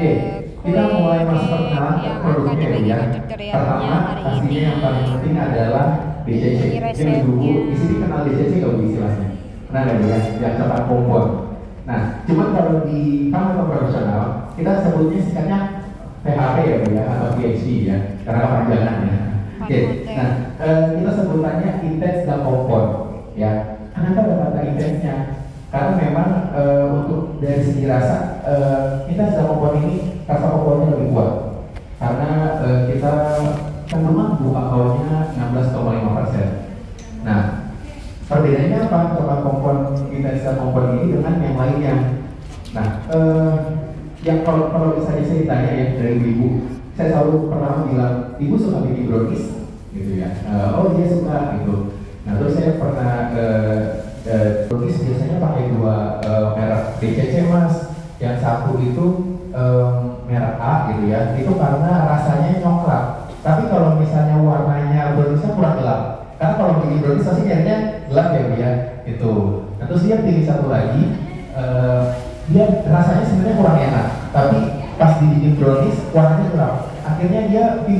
Oke, kita mulai masuk ke akan produknya ya. Pertama, pastinya yang paling penting adalah DCC. Ini Yang dulu, sini kenal DCC nggak bu istilahnya? Pernah nggak bu ya? Yang cepat kompor. Nah, cuman kalau di kamar profesional, kita sebutnya singkatnya PHP ya bu ya, atau PhD ya, karena kepanjangan ya. Oke, nah eh, kita sebutannya intens dan kompor ya. Kenapa ada kata intensnya? Karena memang dari segi rasa eh, intens dan kompor ini rasa kompornya lebih kuat karena eh, kita kandungan buah kakaonya 16,5 persen. Nah, perbedaannya apa coklat kompor intens dan kompor ini dengan yang lainnya? Nah, eh, yang kalau kalau misalnya saya ditanya ya dari ibu, saya selalu pernah bilang ibu suka bikin brownies gitu ya. Eh, oh dia suka gitu. Nah terus saya pernah eh, DCC mas. Yang satu itu eh, merek A gitu ya. Itu karena rasanya coklat. Tapi kalau misalnya warnanya browniesnya kurang gelap. Karena kalau bikin brownies pasti nyarinya gelap ya Bu ya. Itu. Nah terus dia pilih satu lagi. eh, dia rasanya sebenarnya kurang enak. Tapi pas dibikin brownies warnanya gelap. Akhirnya dia pilih